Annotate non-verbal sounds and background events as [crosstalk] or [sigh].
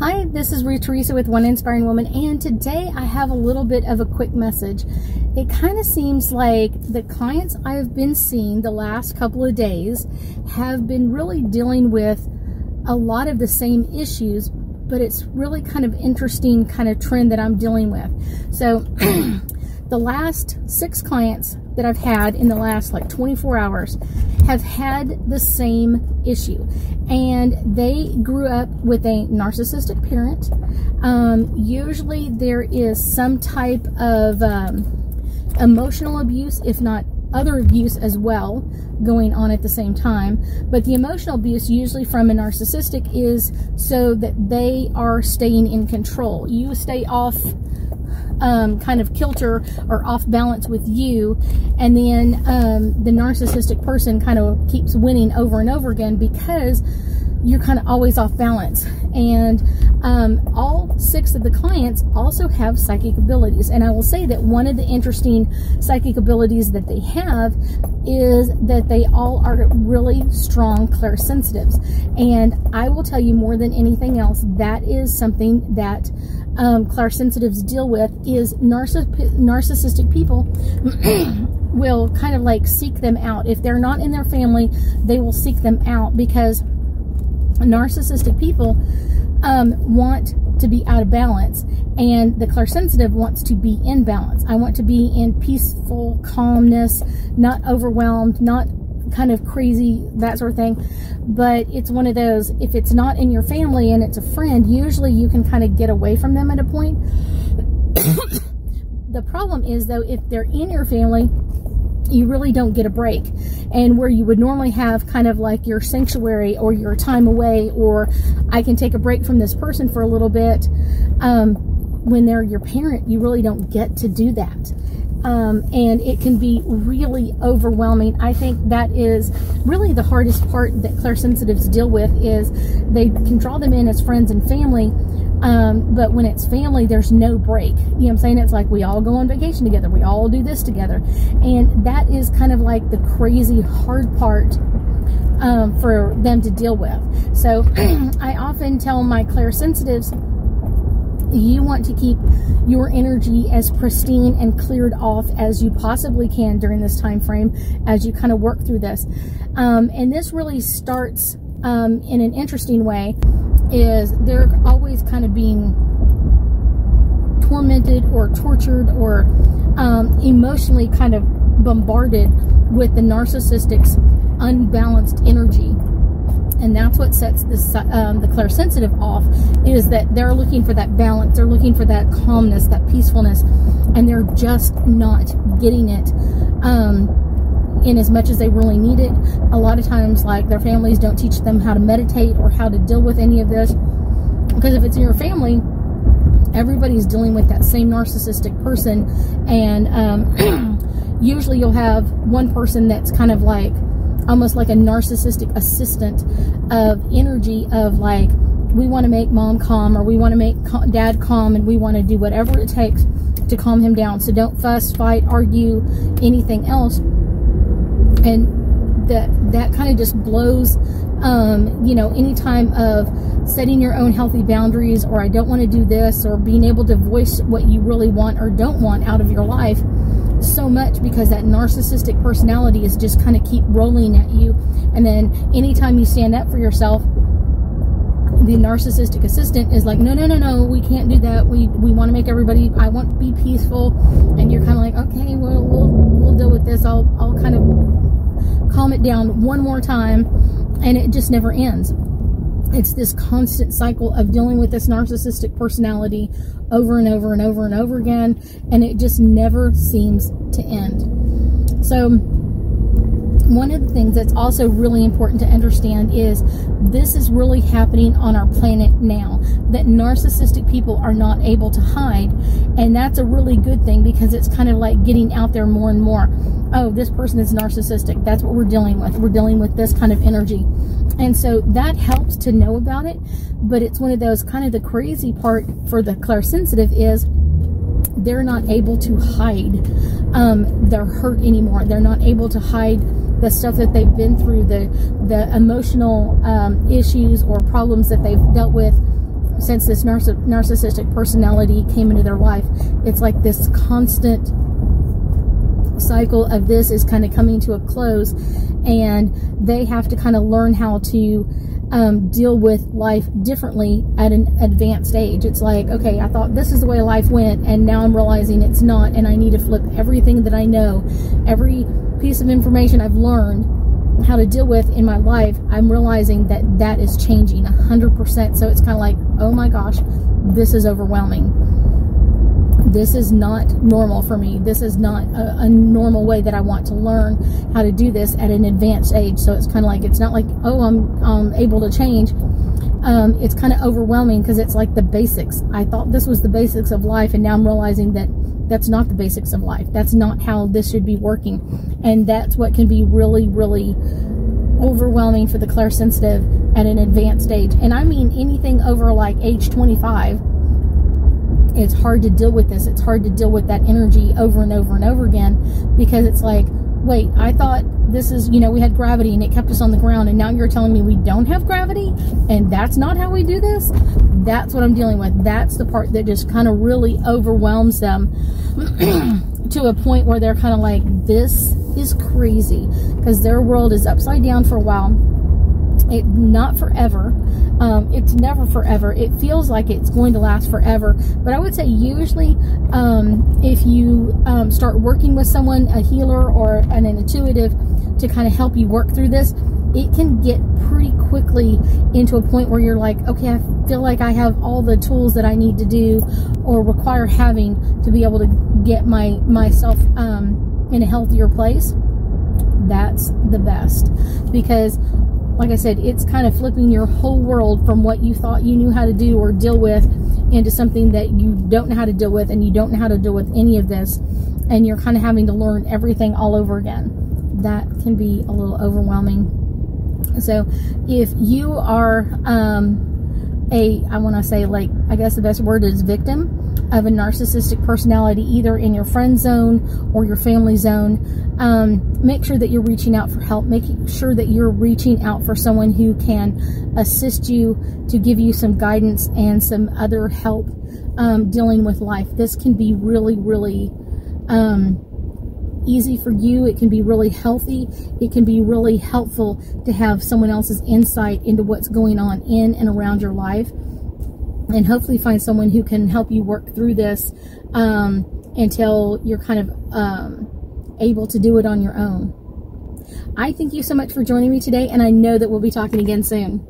Hi, this is Ruth Theresa with One Inspiring Woman, and today I have a little bit of a quick message. It kind of seems like the clients I've been seeing the last couple of days have been really dealing with a lot of the same issues, but it's really kind of interesting kind of trend that I'm dealing with. So, [clears throat] the last six clients that I've had in the last like 24 hours have had the same issue. And they grew up with a narcissistic parent. Um, usually there is some type of um, emotional abuse, if not other abuse as well going on at the same time. But the emotional abuse, usually from a narcissistic, is so that they are staying in control. You stay off um, kind of kilter or off balance with you, and then um, the narcissistic person kind of keeps winning over and over again because you're kind of always off balance. And um, all six of the clients also have psychic abilities. And I will say that one of the interesting psychic abilities that they have is that they all are really strong clairsensitives. And I will tell you more than anything else, that is something that um, clairsensitives deal with is narciss narcissistic people [clears throat] will kind of like seek them out. If they're not in their family, they will seek them out because narcissistic people um, want to be out of balance and the clairsensitive wants to be in balance. I want to be in peaceful calmness, not overwhelmed, not kind of crazy, that sort of thing. But it's one of those, if it's not in your family and it's a friend, usually you can kind of get away from them at a point. [coughs] the problem is though, if they're in your family, you really don't get a break. And where you would normally have kind of like your sanctuary or your time away, or I can take a break from this person for a little bit, um, when they're your parent, you really don't get to do that. Um, and it can be really overwhelming. I think that is really the hardest part that clairsensitives deal with is they can draw them in as friends and family, um, but when it's family, there's no break. You know what I'm saying? It's like we all go on vacation together. We all do this together. And that is kind of like the crazy hard part um, for them to deal with. So [clears throat] I often tell my clairsensitives, you want to keep your energy as pristine and cleared off as you possibly can during this time frame as you kind of work through this. Um, and this really starts um, in an interesting way is they're always kind of being tormented or tortured or um, emotionally kind of bombarded with the narcissistic's unbalanced energy. And that's what sets the um, the clairsensitive off is that they're looking for that balance. They're looking for that calmness, that peacefulness, and they're just not getting it. Um, in as much as they really need it. A lot of times, like their families don't teach them how to meditate or how to deal with any of this. Because if it's in your family, everybody's dealing with that same narcissistic person, and um, [clears throat] usually you'll have one person that's kind of like almost like a narcissistic assistant of energy of like we want to make mom calm or we want to make dad calm and we want to do whatever it takes to calm him down. So don't fuss, fight, argue, anything else and that that kind of just blows um, you know any time of setting your own healthy boundaries or i don't want to do this or being able to voice what you really want or don't want out of your life so much because that narcissistic personality is just kind of keep rolling at you. And then anytime you stand up for yourself the narcissistic assistant is like no no no no we can't do that we we want to make everybody i want to be peaceful and you're kind of like okay well we'll we'll deal with this i'll i'll kind of calm it down one more time, and it just never ends. It's this constant cycle of dealing with this narcissistic personality over and over and over and over again, and it just never seems to end. So, one of the things that's also really important to understand is this is really happening on our planet now. That narcissistic people are not able to hide. And that's a really good thing because it's kind of like getting out there more and more. Oh, this person is narcissistic. That's what we're dealing with. We're dealing with this kind of energy. And so that helps to know about it. But it's one of those kind of the crazy part for the clairsensitive is they're not able to hide um, their hurt anymore. They're not able to hide the stuff that they've been through, the the emotional um, issues or problems that they've dealt with since this narcissistic personality came into their life, it's like this constant cycle of this is kind of coming to a close and they have to kind of learn how to um, deal with life differently at an advanced age. It's like, okay, I thought this is the way life went, and now I'm realizing it's not, and I need to flip everything that I know, every piece of information I've learned how to deal with in my life. I'm realizing that that is changing 100%. So it's kind of like, oh my gosh, this is overwhelming this is not normal for me. This is not a, a, normal way that I want to learn how to do this at an advanced age. So it's kind of like, it's not like, oh, I'm um, able to change. Um, it's kind of overwhelming because it's like the basics. I thought this was the basics of life, and now I'm realizing that that's not the basics of life. That's not how this should be working. And that's what can be really, really overwhelming for the clairsensitive at an advanced age. And I mean anything over like age 25 it's hard to deal with this. It's hard to deal with that energy over and over and over again because it's like, wait, I thought this is, you know, we had gravity and it kept us on the ground and now you're telling me we don't have gravity and that's not how we do this? That's what I'm dealing with. That's the part that just kind of really overwhelms them [clears throat] to a point where they're kind of like, this is crazy because their world is upside down for a while it not forever. Um, it's never forever. It feels like it's going to last forever. But I would say usually um, if you um, start working with someone, a healer or an intuitive, to kind of help you work through this, it can get pretty quickly into a point where you're like, okay, I feel like I have all the tools that I need to do or require having to be able to get my myself um, in a healthier place. That's the best because like I said, it's kind of flipping your whole world from what you thought you knew how to do or deal with into something that you don't know how to deal with and you don't know how to deal with any of this and you're kind of having to learn everything all over again. That can be a little overwhelming. So if you are um, a, I want to say like, I guess the best word is victim, of a narcissistic personality, either in your friend zone or your family zone, um, make sure that you're reaching out for help. Make sure that you're reaching out for someone who can assist you to give you some guidance and some other help um, dealing with life. This can be really, really um, easy for you. It can be really healthy. It can be really helpful to have someone else's insight into what's going on in and around your life and hopefully find someone who can help you work through this um, until you're kind of um, able to do it on your own. I thank you so much for joining me today, and I know that we'll be talking again soon.